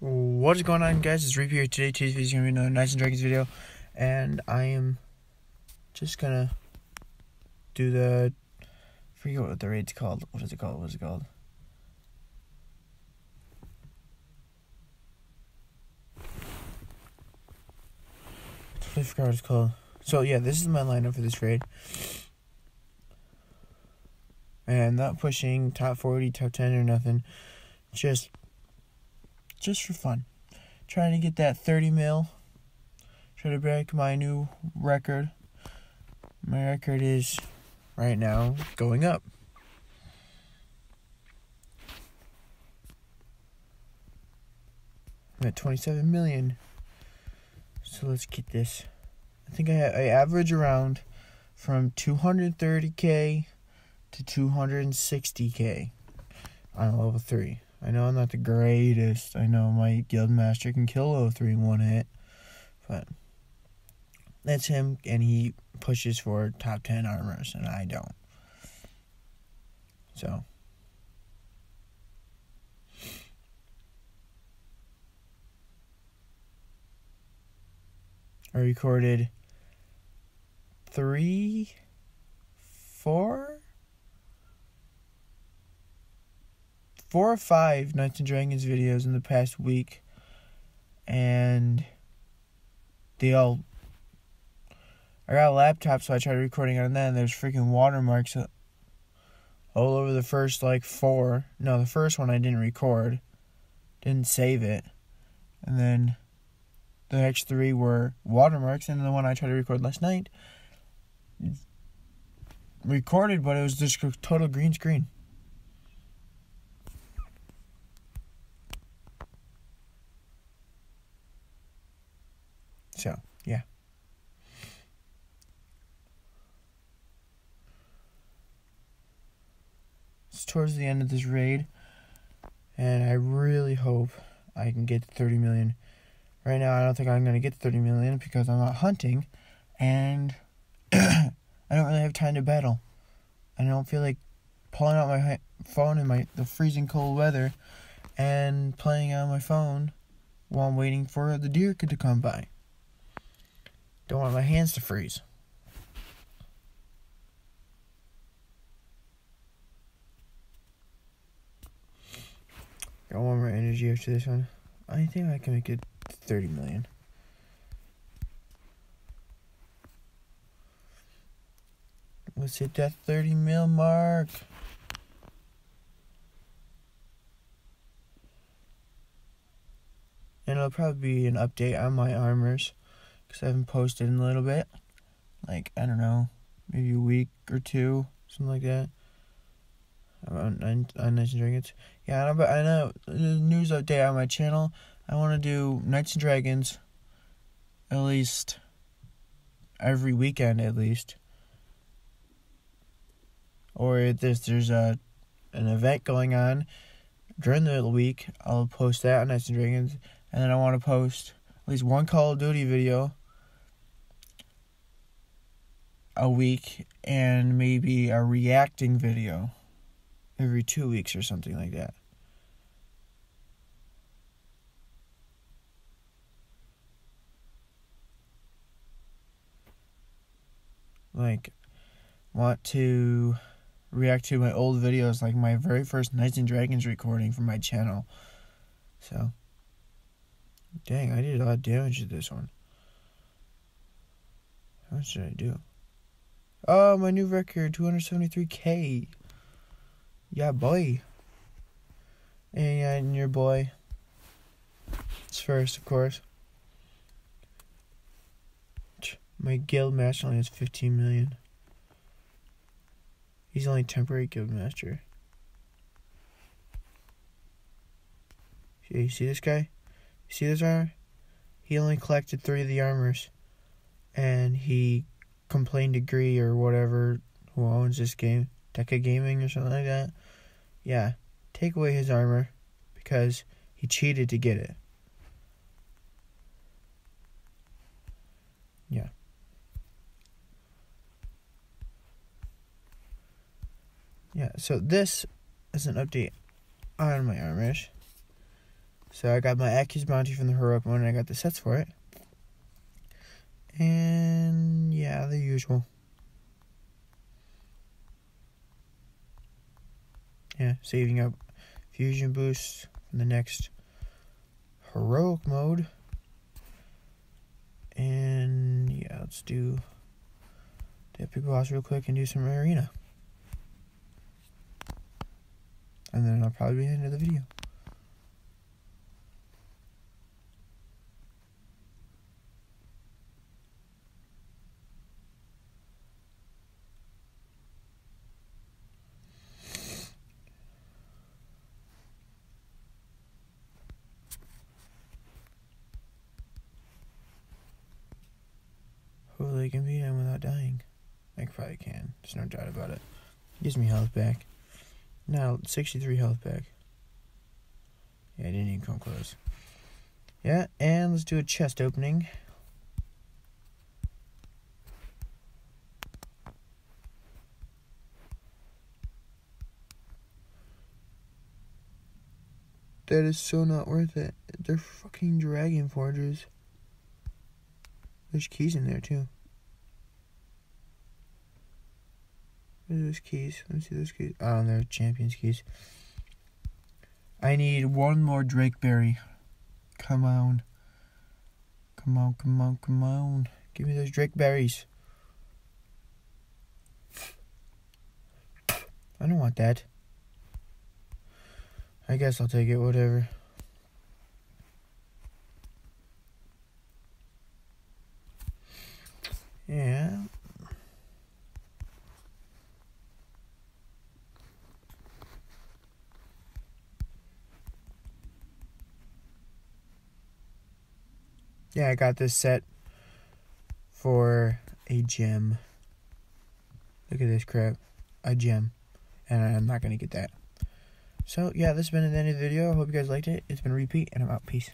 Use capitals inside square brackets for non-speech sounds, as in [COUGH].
What is going on, guys? It's Reap here. Today, today's video is going to be another Knights and Dragons video, and I am just gonna do the. I forget what the raid's called. What is it called? What is it called? I totally forgot what it's called. So yeah, this is my lineup for this raid. And not pushing top 40, top 10 or nothing. Just just for fun. Trying to get that 30 mil. Try to break my new record. My record is right now going up. I'm at 27 million. So let's get this. I think I, I average around from 230k to 260k on level 3. I know I'm not the greatest. I know my guildmaster can kill level 3 in one hit. But that's him, and he pushes for top 10 armors, and I don't. So. I recorded three, four, four or five Knights and Dragons videos in the past week, and they all. I got a laptop, so I tried recording on that, and there's freaking watermarks all over the first like four. No, the first one I didn't record, didn't save it, and then the next three were watermarks, and the one I tried to record last night recorded, but it was just total green screen. So, yeah. It's towards the end of this raid, and I really hope I can get 30 million. Right now, I don't think I'm going to get 30 million because I'm not hunting, and [CLEARS THROAT] I don't really have time to battle. I don't feel like pulling out my phone in my the freezing cold weather and playing on my phone while I'm waiting for the deer to come by. Don't want my hands to freeze. Got one more energy after this one. I think I can make it 30 million. Let's hit that 30 mil mark. And it'll probably be an update on my armors because I haven't posted in a little bit. Like, I don't know, maybe a week or two, something like that. On, on, uh, on Knights and Dragons. Yeah, I know, I know uh, news update on my channel. I want to do Knights and Dragons at least every weekend, at least. Or if there's, there's a an event going on during the week, I'll post that on Knights and Dragons. And then I want to post at least one Call of Duty video a week and maybe a reacting video every two weeks or something like that. Like, want to react to my old videos, like my very first Knights and Dragons recording for my channel. So, dang, I did a lot of damage to this one. Much did I do? Oh, my new record, 273k. Yeah, boy. And, your boy. It's first, of course. My guild master only has 15 million. He's only temporary guild master. You see this guy? You see this armor? He only collected three of the armors. And he complained degree or whatever who owns this game. Deca Gaming or something like that. Yeah. Take away his armor because he cheated to get it. Yeah. Yeah, so this is an update on my armors. So I got my Aki's bounty from the heroic mode, and I got the sets for it. And yeah, the usual. Yeah, saving up fusion boosts in the next heroic mode. And yeah, let's do the epic boss real quick and do some arena. And then I'll probably be the end of the video. Can beat him without dying. I probably can. There's no doubt about it. Gives me health back. Now, 63 health back. Yeah, I didn't even come close. Yeah, and let's do a chest opening. That is so not worth it. They're fucking dragon forgers. There's keys in there too. Where's those keys? Let me see those keys. Oh, they're champions keys. I need one more Drake berry. Come on. Come on, come on, come on. Give me those Drake berries. I don't want that. I guess I'll take it, whatever. Yeah. Yeah, I got this set for a gem. Look at this crap. A gem. And I'm not going to get that. So, yeah, this has been the end of the video. I hope you guys liked it. It's been repeat, and I'm out. Peace.